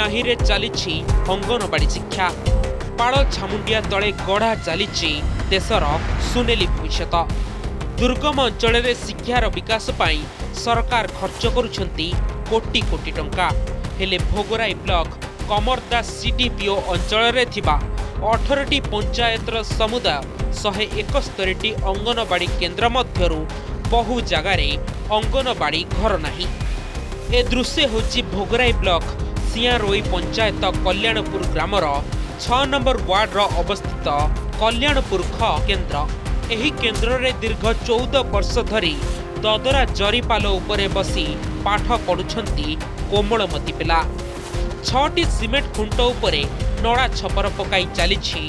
ନାହିଁରେ ଚାଲିଛି ଅଙ୍ଗନବାଡ଼ି ଶିକ୍ଷା ପାଳ ଛାମୁଣ୍ଡିଆ ତଳେ ଗଢ଼ା ଚାଲିଛି ଦେଶର ସୁନେଲି ଭବିଷ୍ୟତ ଦୁର୍ଗମ ଅଞ୍ଚଳରେ ଶିକ୍ଷାର ବିକାଶ ପାଇଁ ସରକାର ଖର୍ଚ୍ଚ କରୁଛନ୍ତି କୋଟି କୋଟି ଟଙ୍କା ହେଲେ ଭୋଗରାଇ ବ୍ଲକ କମରଦାସ ସିଡିପିଓ ଅଞ୍ଚଳରେ ଥିବା ଅଠରଟି ପଞ୍ଚାୟତର ସମୁଦାୟ ଶହେ ଏକସ୍ତରୀଟି ଅଙ୍ଗନବାଡ଼ି କେନ୍ଦ୍ର ମଧ୍ୟରୁ ବହୁ ଜାଗାରେ ଅଙ୍ଗନବାଡ଼ି ଘର ନାହିଁ ଏ ଦୃଶ୍ୟ ହେଉଛି ଭୋଗରାଇ ବ୍ଲକ ସିଆଁରୋଇ ପଞ୍ଚାୟତ କଲ୍ୟାଣପୁର ଗ୍ରାମର ଛଅ ନମ୍ବର ୱାର୍ଡ଼ର ଅବସ୍ଥିତ କଲ୍ୟାଣପୁର ଖ କେନ୍ଦ୍ର ଏହି କେନ୍ଦ୍ରରେ ଦୀର୍ଘ ଚଉଦ ବର୍ଷ ଧରି ଦଦରା ଜରିପାଲ ଉପରେ ବସି ପାଠ ପଢ଼ୁଛନ୍ତି କୋମଳମତୀ ପିଲା ଛଅଟି ସିମେଣ୍ଟ ଖୁଣ୍ଟ ଉପରେ ନଡ଼ା ଛପର ପକାଇ ଚାଲିଛି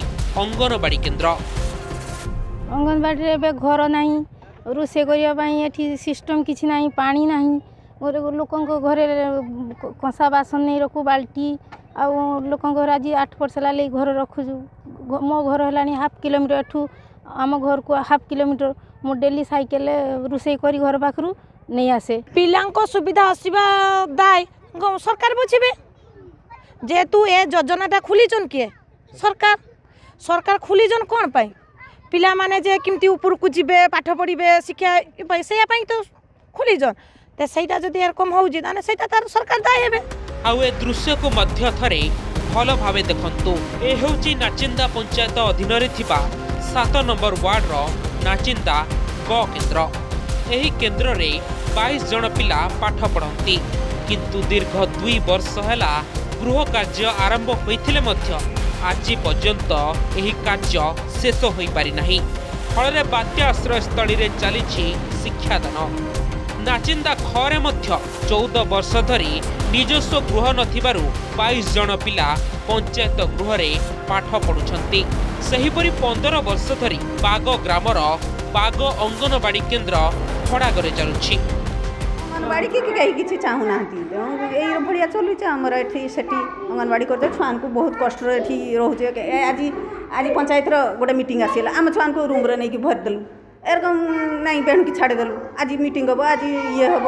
ଅଙ୍ଗନବାଡ଼ି କେନ୍ଦ୍ର ଅଙ୍ଗନବାଡ଼ିରେ ଏବେ ଘର ନାହିଁ ରୋଷେଇ କରିବା ପାଇଁ ଏଠି ସିଷ୍ଟମ କିଛି ନାହିଁ ପାଣି ନାହିଁ ଲୋକଙ୍କ ଘରେ କଂସା ବାସନ ନେଇ ରଖୁ ବାଲ୍ଟି ଆଉ ଲୋକଙ୍କ ଘରେ ଆଜି ଆଠ ବର୍ଷ ହେଲା ଲାଗି ଘର ରଖୁଛୁ ମୋ ଘର ହେଲାଣି ହାଫ୍ କିଲୋମିଟର ଏଠୁ ଆମ ଘରକୁ ହାଫ୍ କିଲୋମିଟର ମୁଁ ଡେଲି ସାଇକେଲରେ ରୋଷେଇ କରି ଘର ପାଖରୁ ନେଇ ଆସେ ପିଲାଙ୍କ ସୁବିଧା ଅସୁବିଧା ଦାୟ ସରକାର ବୁଝିବେ ଯେହେତୁ ଏ ଯୋଜନାଟା ଖୋଲିଛନ୍ କିଏ ସରକାର ସରକାର ଖୋଲିଛନ୍ କ'ଣ ପାଇଁ ପିଲାମାନେ ଯେ କେମିତି ଉପରକୁ ଯିବେ ପାଠ ପଢ଼ିବେ ଶିକ୍ଷା ପାଇଁ ସେଇଆ ପାଇଁ ତ ଖୋଲିଛନ୍ ସେଇଟା ଯଦି ଏରକମ ହଉଛି ତାହେଲେ ସେଇଟା ତାର ସରକାର ଦାୟୀ ହେବେ ଆଉ ଏ ଦୃଶ୍ୟକୁ ମଧ୍ୟ ଥରେ ଭଲ ଭାବେ ଦେଖନ୍ତୁ ଏ ହେଉଛି ନାଚିନ୍ଦା ପଞ୍ଚାୟତ ଅଧୀନରେ ଥିବା ସାତ ନମ୍ବର ୱାର୍ଡର ନାଚିନ୍ଦା ଗ କେନ୍ଦ୍ର ଏହି କେନ୍ଦ୍ରରେ ବାଇଶ ଜଣ ପିଲା ପାଠ ପଢ଼ନ୍ତି କିନ୍ତୁ ଦୀର୍ଘ ଦୁଇ ବର୍ଷ ହେଲା ଗୃହ କାର୍ଯ୍ୟ ଆରମ୍ଭ ହୋଇଥିଲେ ମଧ୍ୟ ଆଜି ପର୍ଯ୍ୟନ୍ତ ଏହି କାର୍ଯ୍ୟ ଶେଷ ହୋଇପାରିନାହିଁ ଫଳରେ ବାତ୍ୟା ଆଶ୍ରୟସ୍ଥଳୀରେ ଚାଲିଛି ଶିକ୍ଷାଦାନ नाचिन्दा खरे मध्य चौध वर्ष धरी निजस्व गृह नभ पा पञ्चत गृहले पाठ पढुपरि पन्ध्र वर्ष धरी पनवाडी केन्द्र खडा गर चाहिँ अङ्गवाडी केही कि चाहना चलि अङ्गवाडी को बहुत कष्टि आज पञ्चायत र गए आसिम छु रुम भरिदे এরকম নাই বেণুকি ছাড়ে দেলু আজি মিটিং হব আজি ইয়ে হব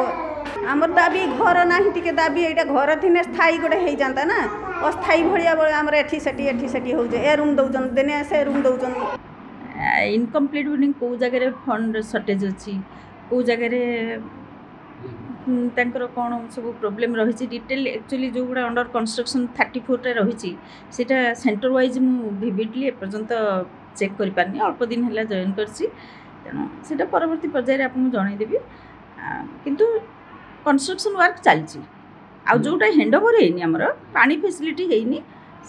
আমার দাবি ঘর না টিকে দাবি এইটা ঘর থিনে স্থায়ী গোটে হয়ে যা না অস্থায়ী ভাবে আমার এটি সেটি এটি সেটি হচ্ছে এ রুম দৌছেন দিনে সে রুম দৌছেন ইনকমপ্লিট বিল্ডিং কেউ জায়গায় ফন্ড সর্টেজ অছি কেউ জায়গায় ତାଙ୍କର କ'ଣ ସବୁ ପ୍ରୋବ୍ଲେମ୍ ରହିଛି ଡିଟେଲ୍ ଆକ୍ଚୁଆଲି ଯେଉଁଗୁଡ଼ା ଅଣ୍ଡର କନଷ୍ଟ୍ରକ୍ସନ୍ ଥାର୍ଟି ଫୋର୍ରେ ରହିଛି ସେଇଟା ସେଣ୍ଟର ୱାଇଜ୍ ମୁଁ ଭିଭିଡ଼ଲି চেক করে କରିପାରିନି অল্প দিন হল জয়েন করছি ତେଣୁ ସେଇଟା ପରବର୍ତ୍ତୀ ପର୍ଯ୍ୟାୟରେ ଆପଣଙ୍କୁ ଜଣାଇଦେବି କିନ୍ତୁ କନଷ୍ଟ୍ରକ୍ସନ୍ ୱାର୍କ ଚାଲିଛି ଆଉ ଯେଉଁଟା ହ୍ୟାଣ୍ଡ ଓଭର୍ ହେଇନି ଆମର ପାଣି ଫେସିଲିଟି ହେଇନି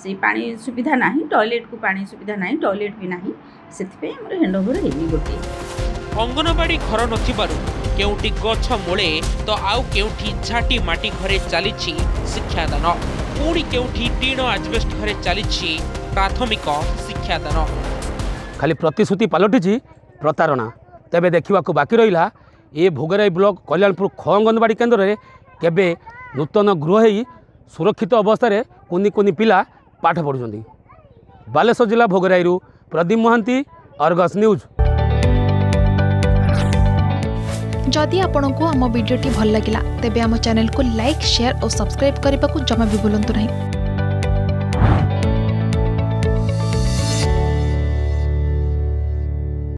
ସେଇ ପାଣି ସୁବିଧା ନାହିଁ ଟଏଲେଟ୍କୁ ପାଣି ସୁବିଧା ନାହିଁ ଟଏଲେଟ୍ ବି ନାହିଁ ସେଥିପାଇଁ ଆମର ହ୍ୟାଣ୍ଡ ଓଭର୍ ହେଇନି ଗୋଟିଏ ଅଙ୍ଗନବାଡ଼ି ଘର ନଥିବାରୁ କେଉଁଠି ଗଛ ମୂଳେ ତ ଆଉ କେଉଁଠି ଝାଟି ମାଟି ଘରେ ଚାଲିଛି ଶିକ୍ଷାଦାନ ପୁଣି କେଉଁଠି ଟିଣ ଆଜବେଷ୍ଟ ଘରେ ଚାଲିଛି ପ୍ରାଥମିକ ଶିକ୍ଷାଦାନ ଖାଲି ପ୍ରତିଶ୍ରୁତି ପାଲଟିଛି প্রতারণা তেবে দেখা বাকি রহলা এ ভোগরাই ব্লক কল্যাণপুর খ অঙ্গনবাড়ি কেন্দ্রে কেবে নূতন গৃহ হয়ে সুরক্ষিত অবস্থায় কুনি কুনি পিলা পাঠ পড়ুছেন বালেশ্বর জেলা ভোগরাইরু প্রদীপ মহান্তি অর্গস নিউজ जदि आपण को आम भिडी भल लगा तेब आम चेल्क लाइक सेयार और सब्सक्राइब करने को जमा भी बुलां नहीं